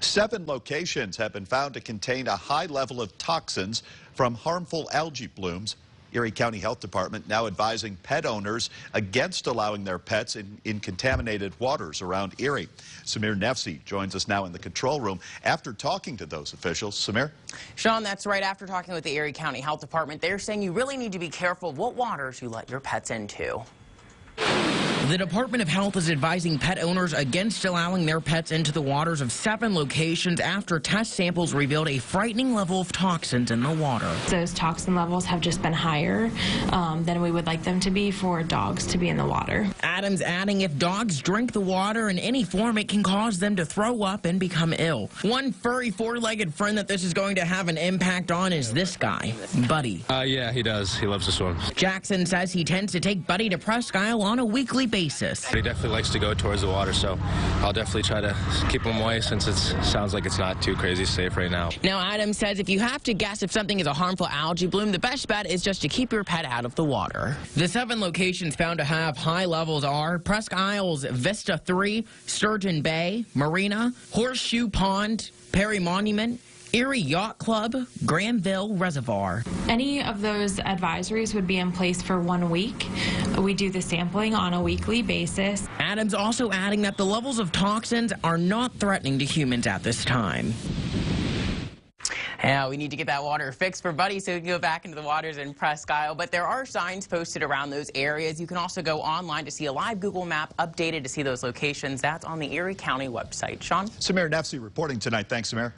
Seven locations have been found to contain a high level of toxins from harmful algae blooms. Erie County Health Department now advising pet owners against allowing their pets in, in contaminated waters around Erie. Samir Nefsi joins us now in the control room after talking to those officials. Samir? Sean, that's right. After talking with the Erie County Health Department, they're saying you really need to be careful what waters you let your pets into. The Department of Health is advising pet owners against allowing their pets into the waters of seven locations after test samples revealed a frightening level of toxins in the water. Those toxin levels have just been higher um, than we would like them to be for dogs to be in the water. Adams adding if dogs drink the water in any form, it can cause them to throw up and become ill. One furry four-legged friend that this is going to have an impact on is this guy, Buddy. Uh, yeah, he does. He loves to swim. Jackson says he tends to take Buddy to Presque Isle on a weekly basis. He definitely likes to go towards the water, so I'll definitely try to keep him away since it sounds like it's not too crazy safe right now. Now, Adam says if you have to guess if something is a harmful algae bloom, the best bet is just to keep your pet out of the water. The seven locations found to have high levels are Presque Isles Vista 3, Sturgeon Bay, Marina, Horseshoe Pond, Perry Monument, Erie Yacht Club, Granville Reservoir. Any of those advisories would be in place for one week. We do the sampling on a weekly basis. Adams also adding that the levels of toxins are not threatening to humans at this time. Yeah, we need to get that water fixed for Buddy so he can go back into the waters in Presque Isle. But there are signs posted around those areas. You can also go online to see a live Google map updated to see those locations. That's on the Erie County website. Sean? Samir Nefsi reporting tonight. Thanks, Samir.